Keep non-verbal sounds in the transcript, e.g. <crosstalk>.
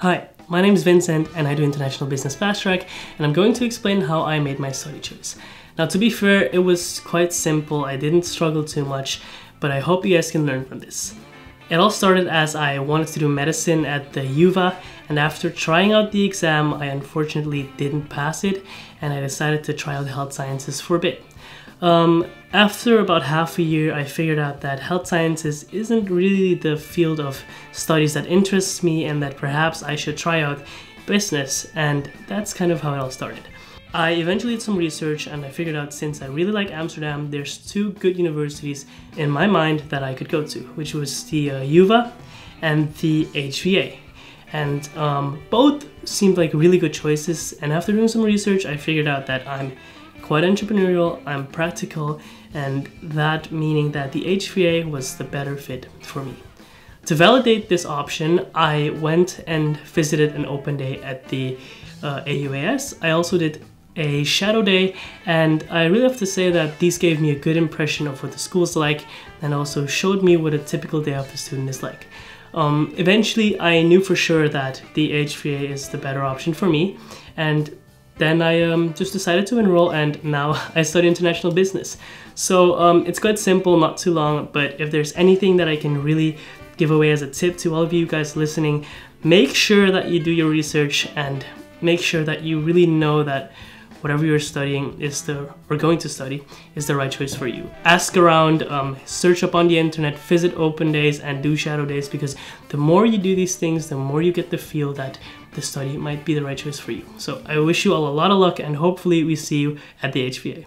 Hi, my name is Vincent and I do International Business Fast Track and I'm going to explain how I made my study choice. Now to be fair, it was quite simple, I didn't struggle too much, but I hope you guys can learn from this. It all started as I wanted to do medicine at the UVA and after trying out the exam, I unfortunately didn't pass it and I decided to try out health sciences for a bit. Um, after about half a year, I figured out that health sciences isn't really the field of studies that interests me and that perhaps I should try out business, and that's kind of how it all started. I eventually did some research and I figured out since I really like Amsterdam, there's two good universities in my mind that I could go to, which was the uh, UVA and the HVA. And um, both seemed like really good choices. And after doing some research, I figured out that I'm quite entrepreneurial, I'm practical, and that meaning that the HVA was the better fit for me. To validate this option, I went and visited an open day at the uh, AUAS. I also did a shadow day, and I really have to say that these gave me a good impression of what the school's like and also showed me what a typical day of the student is like. Um, eventually, I knew for sure that the HVA is the better option for me, and then I um, just decided to enroll and now <laughs> I study international business. So um, it's quite simple, not too long, but if there's anything that I can really give away as a tip to all of you guys listening, make sure that you do your research and make sure that you really know that whatever you're studying is the or going to study is the right choice for you. Ask around, um, search up on the internet, visit open days and do shadow days because the more you do these things, the more you get the feel that the study might be the right choice for you. So I wish you all a lot of luck and hopefully we see you at the HVA.